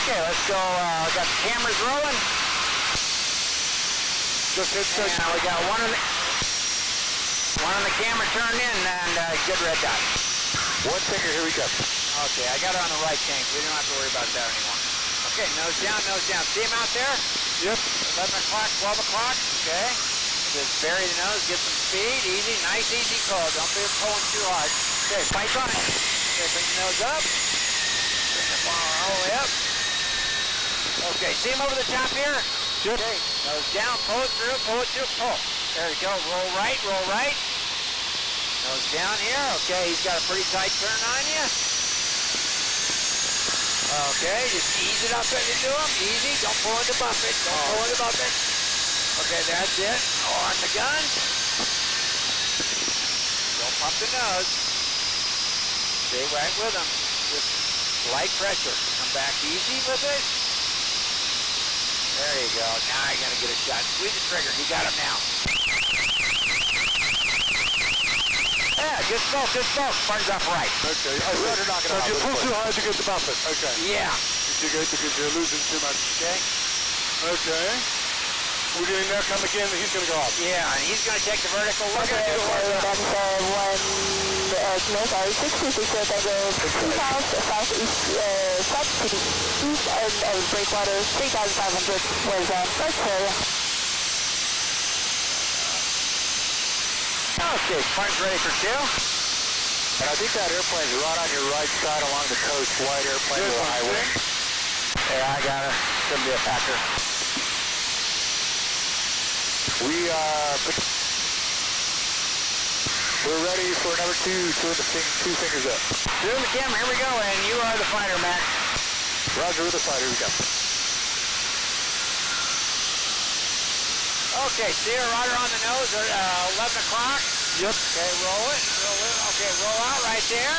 Okay, let's go. Uh, we got the cameras rolling. Just hit And Now we got one on the one on the camera turned in and uh, good red dot. One finger, here we go. Okay, I got it on the right tank. We don't have to worry about that anymore. Okay, nose down, nose down. See him out there? Yep. 11 o'clock, 12 o'clock. Okay. Just bury the nose, get some speed. Easy, nice, easy pull. Don't be pulling too hard. Okay, fight on it. Okay, bring the nose up. Bring the bar all the way up. Okay, see him over the top here? Yep. Okay, nose down, pull it through, pull it through, pull. There we go. Roll right, roll right. Nose down here. Okay, he's got a pretty tight turn on you. Okay, just ease it up into him. Easy. Don't pull into buffet. Don't pull into buffet. Okay, that's it. Oh, on the gun. Don't pump the nose. Stay right with him. Just light pressure. Come back easy with it. There you go. Now I gotta get a shot. Squeeze the trigger. You got him now. Yeah, good smoke, good smoke. Burns off right. Okay. So, Rudder knocking so if you pull too hard, you get the buffet. Okay. Yeah. You get because you're losing too much. Okay. Okay. We're getting there. Come again. He's going to go up. Yeah, and he's gonna take the vertical. Look Okay, at so it. that's uh, one, uh, no, sorry, 66, uh, Tango, 2 south, southeast, uh, south to the east end of breakwater, 3,500, was on first area. Okay, part's ready for two. And I think that airplane's right on your right side along the coast. White airplane with a high wing. Yeah, I got it. Gonna be a factor. We are... We're ready for number two. Two, two fingers up. In the camera. Here we go, and you are the fighter, Mac. Roger the fighter. Here we go. Okay, See steer rudder on the nose. Uh, 11 o'clock. Yep. Okay, roll it. Roll it. Okay, roll out right there.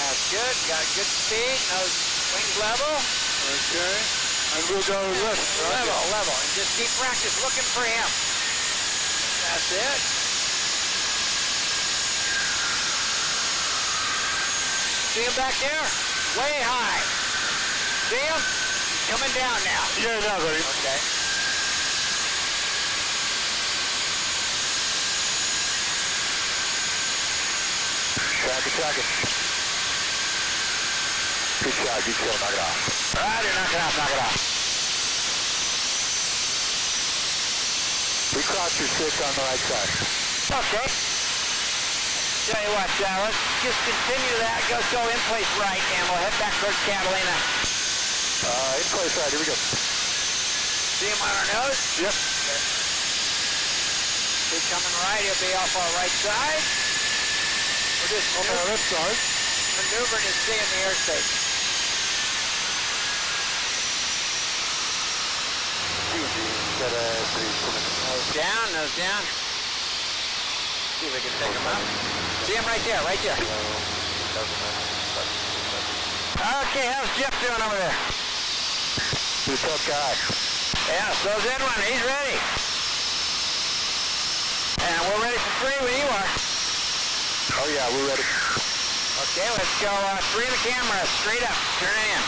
That's good. Got good speed. Nose wings level. Okay. And we'll go left. right? Level, level. And just keep practice looking for him. That's it. See him back there? Way high. See him? He's coming down now. Yeah, now, buddy. Okay. Track it, track it. Good shot. Good kill. Knock it off. Rider, knock it off, knock it off. We crossed your six on the right side. Okay. Tell you what, uh, let's just continue that. Go, go in place right, and we'll head back towards Catalina. Uh, in place right. Here we go. See him on our nose? Yep. He's coming right. He'll be off our right side. We're just On the left side. maneuvering to stay in the airspace. Nose down, nose down. See if we can take him up. See him right there, right there. Okay, how's Jeff doing over there? He's tough guy. Yeah, so's Edwin. He's ready. And we're ready for three when you are. Oh yeah, we're ready. Okay, let's go uh, three in the camera, straight up, turn it in.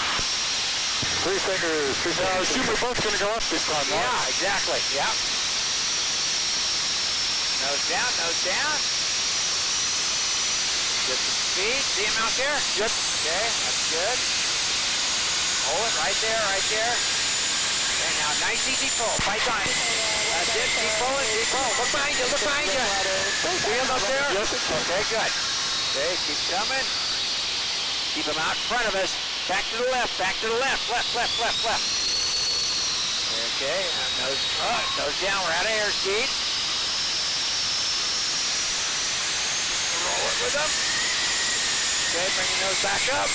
Three fingers. Three fingers. Uh, assume we're both going to go up this time, right? Yeah, exactly, yeah. Nose down, nose down. Get some speed, see him out there? Yep. Okay, that's good. Hold it right there, right there. Okay, now nice easy pull, fight on it. That's it, keep pulling, keep pulling. Look behind you, look behind you. See him up there? Okay, good. Okay, keep coming. Keep him out in front of us. Back to the left, back to the left, left, left, left, left. Okay, uh, nose, oh, nose down, we're out of airspeed. Roll it with him. Okay, bring your nose back up.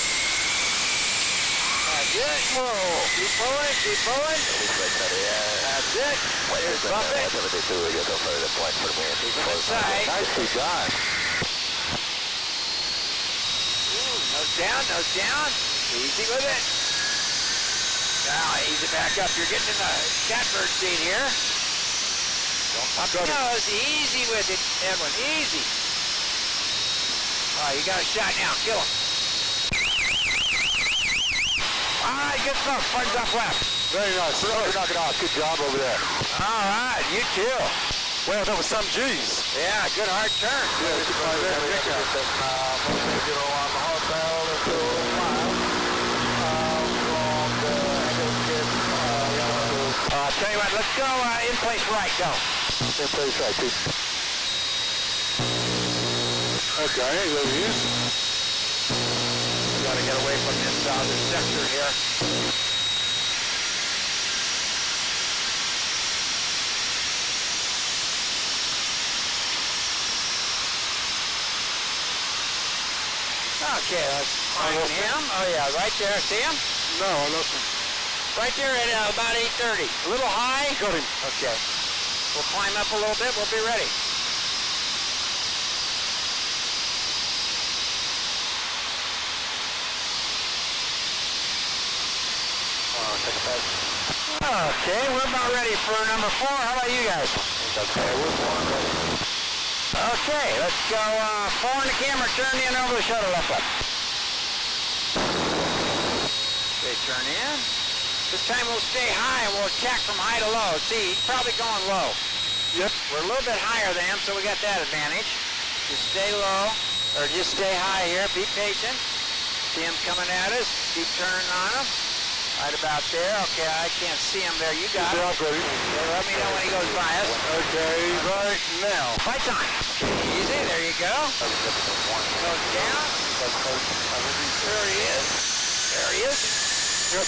That's it. Whoa. Keep pulling, keep pulling. That's it. Here's buffet. Keep him inside. Nicely done. Ooh, nose down, nose down. Easy with it. Now, ease it back up. You're getting in the catbird seat here. Don't pump your nose. Easy with it, Edwin. Easy. All right, you got a shot now. Kill him. Alright, good stuff. Sparks off left. Very nice. Really it off. Good job over there. All right, you too. Well, that was some G's. Yeah, good hard turn. Yeah, this is right there. Good job. Uh, tell you what, let's go uh, in place right. Go. In place right, too. Okay, there he is. Got to get away from this uh, this sector here. Okay, find him. Oh yeah, right there. See him? No, I lost him. Right there at uh, about 8:30. A little high. Got him. Okay. We'll climb up a little bit. We'll be ready. Okay, we're about ready for number four. How about you guys? Okay, we're one ready. Okay, let's go uh, four in the camera. Turn in over the shuttle left up. Okay, turn in. This time we'll stay high and we'll attack from high to low. See, he's probably going low. Yep. We're a little bit higher than him, so we got that advantage. Just stay low, or just stay high here. Be patient. See him coming at us. Keep turning on him. Right about there. Okay, I can't see him there. You got He's it. Okay, let me know when he goes by us. Okay, right now. Fight time. Easy. There you go. Goes down. There he is. There he is. Yep.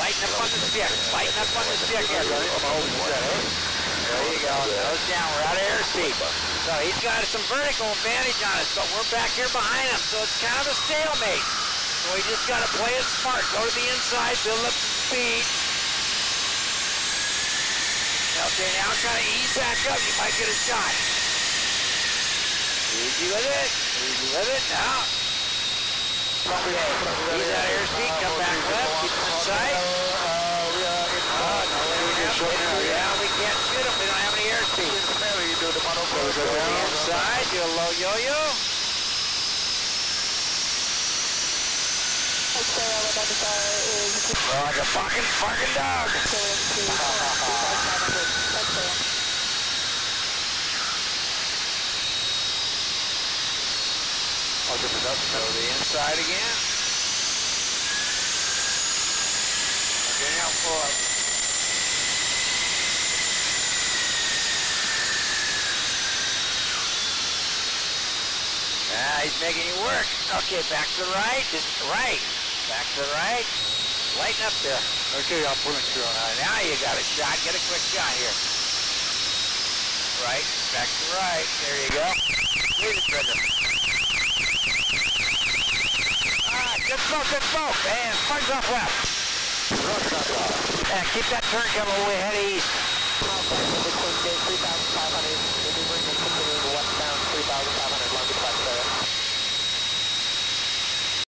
Lighten up on the stick. Lighten up on the stick here. There you go. Nose down. We're out of airspeed. So he's got some vertical advantage on us, but we're back here behind him. So it's kind of a stalemate. So we just got to play it smart. Go to the inside, build up some speed. Okay, now try to ease back up. You might get a shot. Easy with it. Easy with it. Now. Okay. Ease out airspeed. Come back left. Keep him in sight. Oh, no, we have Yeah, we can't shoot him. We don't have any airspeed. Go to the inside. A low yo-yo. Like a fucking fucking dog. Oh, clearing to 2,500. X-ray. I'll get it up. Go the inside again. Okay, now pull up. Ah, he's making you work. Okay, back to the right. Just right. Back to the right. Lighten up there. Okay, I'm pulling through on All right, now you got a shot. Get a quick shot here. Right, back to right. There you go. Squeeze the trigger. Ah, good smoke, good smoke. And sponge off left. Yeah, keep that turn coming way ahead of east. Between 3,500